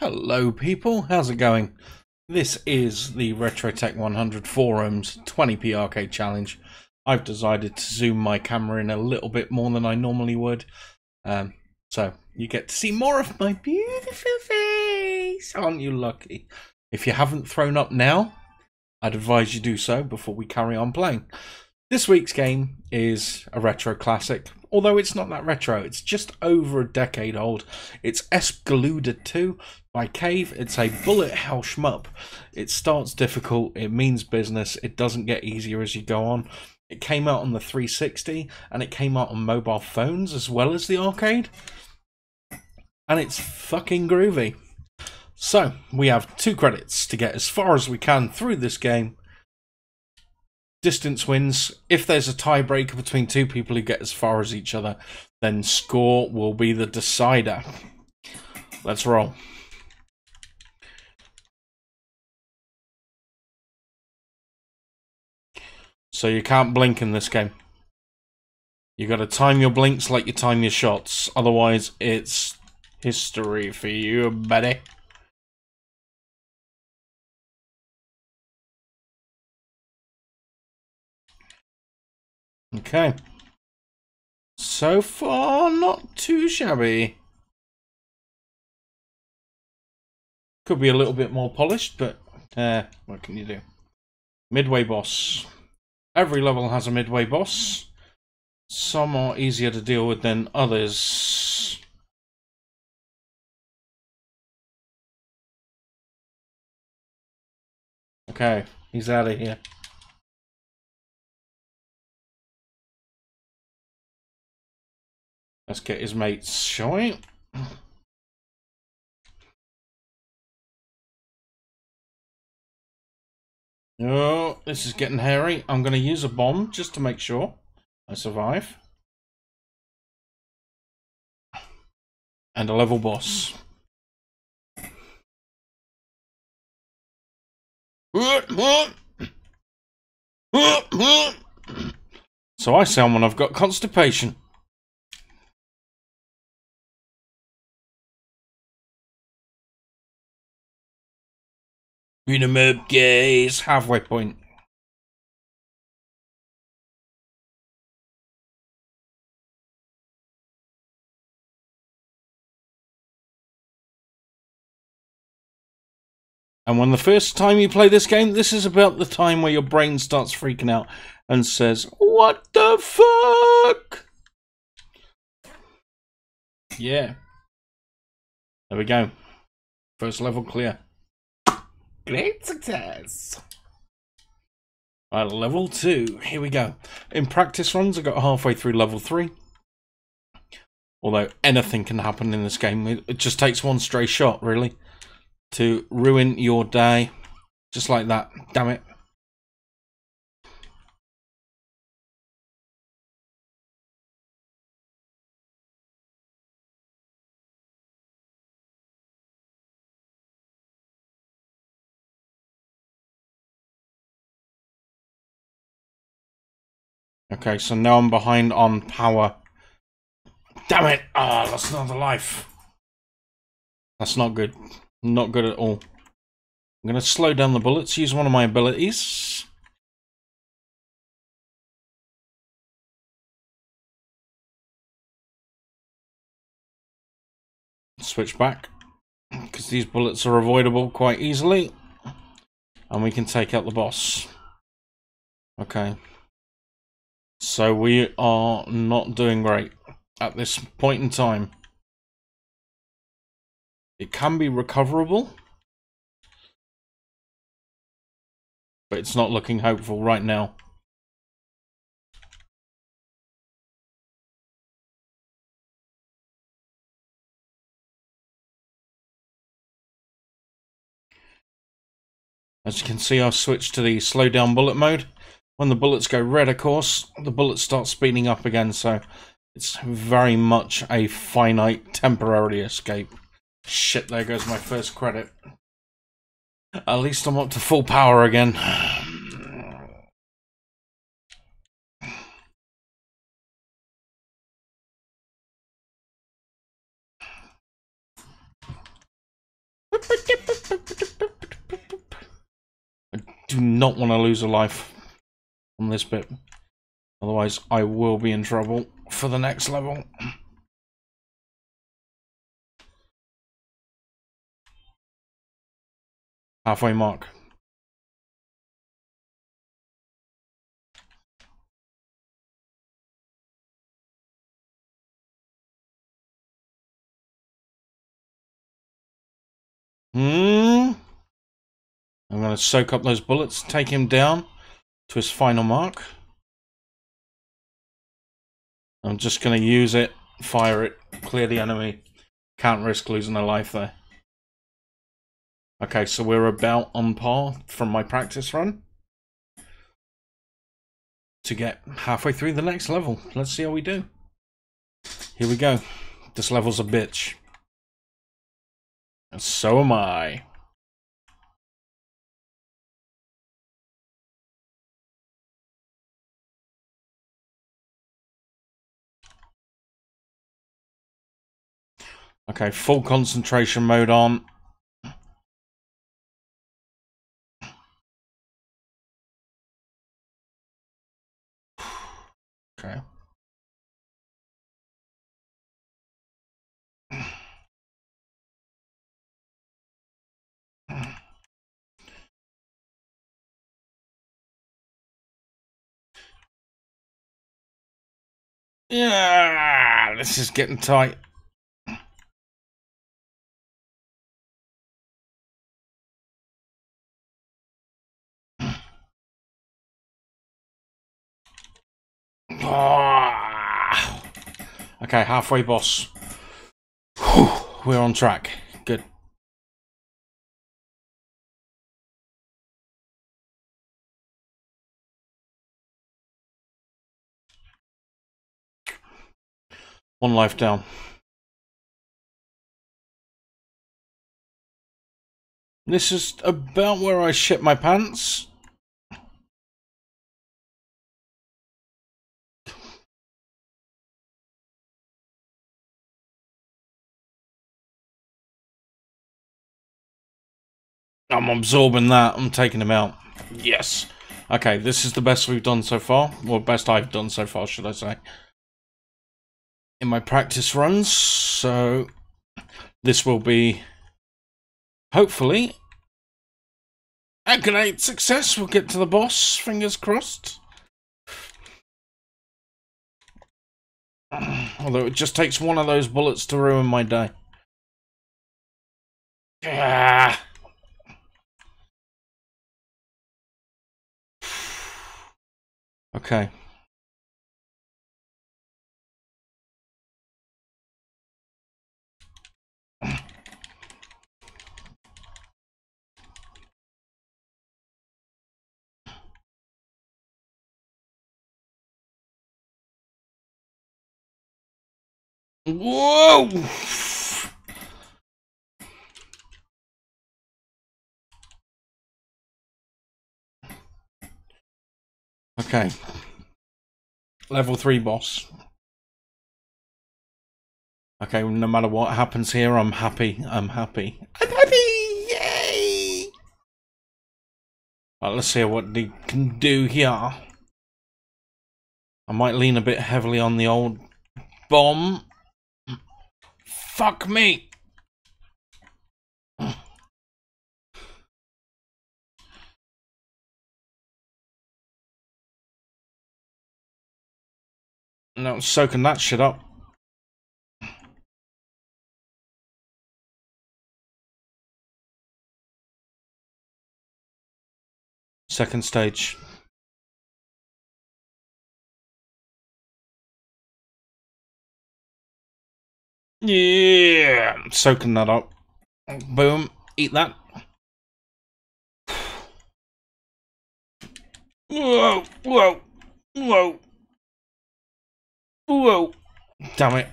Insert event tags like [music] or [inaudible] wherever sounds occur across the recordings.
Hello, people. How's it going? This is the RetroTech 100 Forums 20p Arcade Challenge. I've decided to zoom my camera in a little bit more than I normally would. Um, so you get to see more of my beautiful face. Aren't you lucky? If you haven't thrown up now, I'd advise you do so before we carry on playing. This week's game is a retro classic, although it's not that retro, it's just over a decade old. It's Espgaluda 2 by Cave. It's a bullet hell shmup. It starts difficult, it means business, it doesn't get easier as you go on. It came out on the 360 and it came out on mobile phones as well as the arcade. And it's fucking groovy. So, we have two credits to get as far as we can through this game distance wins. If there's a tiebreaker between two people who get as far as each other, then score will be the decider. Let's roll. So you can't blink in this game. You got to time your blinks like you time your shots. Otherwise, it's history for you, buddy. Okay. So far, not too shabby. Could be a little bit more polished, but uh, what can you do? Midway boss. Every level has a midway boss. Some are easier to deal with than others. Okay, he's out of here. Let's get his mates, we? Oh, this is getting hairy. I'm going to use a bomb just to make sure I survive. And a level boss. So I sound when I've got constipation. Unimurb gaze halfway point. And when the first time you play this game, this is about the time where your brain starts freaking out and says, What the fuck? Yeah. There we go. First level clear. Great success. Right, level two. Here we go. In practice runs, I got halfway through level three. Although anything can happen in this game. It just takes one stray shot, really, to ruin your day. Just like that. Damn it. Okay, so now I'm behind on power. Damn it! Ah, oh, that's another life. That's not good. Not good at all. I'm going to slow down the bullets, use one of my abilities. Switch back. Because these bullets are avoidable quite easily. And we can take out the boss. Okay. So we are not doing great at this point in time. It can be recoverable. But it's not looking hopeful right now. As you can see, I've switched to the slow down bullet mode. When the bullets go red, of course, the bullets start speeding up again, so it's very much a finite, temporary escape. Shit, there goes my first credit. At least I'm up to full power again. I do not want to lose a life on this bit. Otherwise, I will be in trouble for the next level. Halfway mark. Hmm. I'm going to soak up those bullets, take him down to his final mark. I'm just going to use it, fire it, clear the enemy. Can't risk losing a life there. Okay, so we're about on par from my practice run. To get halfway through the next level. Let's see how we do. Here we go. This level's a bitch. And so am I. Okay, full concentration mode on. Okay. Yeah, this is getting tight. Ah. Okay, halfway boss. We're on track. Good. One life down. This is about where I shit my pants. I'm absorbing that. I'm taking them out. Yes. Okay, this is the best we've done so far. Well, best I've done so far, should I say. In my practice runs. So, this will be, hopefully, a great success. We'll get to the boss. Fingers crossed. [clears throat] Although it just takes one of those bullets to ruin my day. Ah. Okay. Whoa! Okay. Level 3 boss. Okay, no matter what happens here, I'm happy. I'm happy. I'm happy! Yay! Right, let's see what they can do here. I might lean a bit heavily on the old bomb. Fuck me! No, soaking that shit up. Second stage. Yeah, I'm soaking that up. Boom, eat that. Whoa, whoa, whoa. Whoa. Damn it.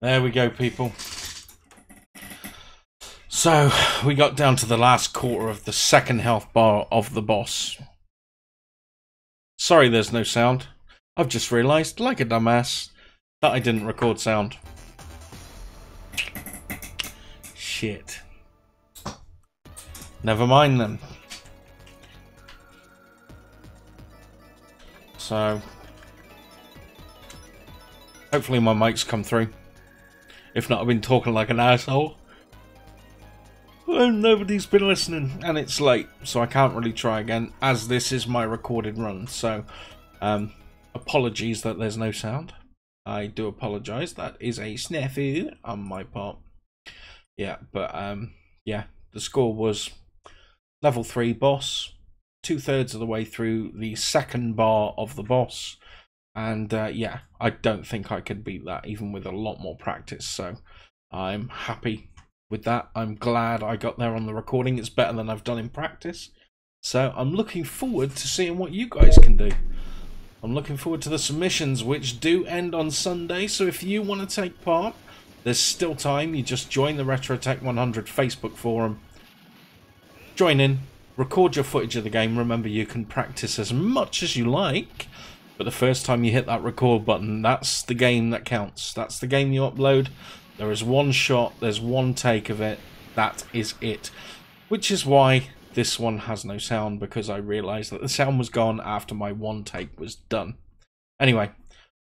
There we go, people. So, we got down to the last quarter of the second health bar of the boss. Sorry there's no sound. I've just realised, like a dumbass, that I didn't record sound. shit. Never mind then. So, hopefully my mic's come through. If not, I've been talking like an asshole. And nobody's been listening, and it's late, so I can't really try again, as this is my recorded run. So, um, apologies that there's no sound. I do apologise. That is a snafu on my part. Yeah, but um, yeah, the score was level three boss, two thirds of the way through the second bar of the boss, and uh, yeah, I don't think I could beat that even with a lot more practice. So I'm happy with that. I'm glad I got there on the recording. It's better than I've done in practice. So I'm looking forward to seeing what you guys can do. I'm looking forward to the submissions, which do end on Sunday. So if you want to take part, there's still time. You just join the Retro Tech 100 Facebook forum. Join in, record your footage of the game. Remember, you can practice as much as you like. But the first time you hit that record button, that's the game that counts. That's the game you upload. There is one shot, there's one take of it. That is it. Which is why this one has no sound, because I realised that the sound was gone after my one take was done. Anyway,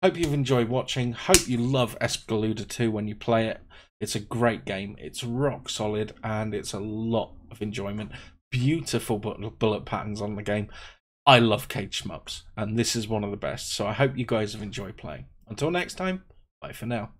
hope you've enjoyed watching. Hope you love Espgaluda 2 when you play it. It's a great game. It's rock solid, and it's a lot of enjoyment. Beautiful bullet patterns on the game. I love Cave shmups, and this is one of the best. So I hope you guys have enjoyed playing. Until next time, bye for now.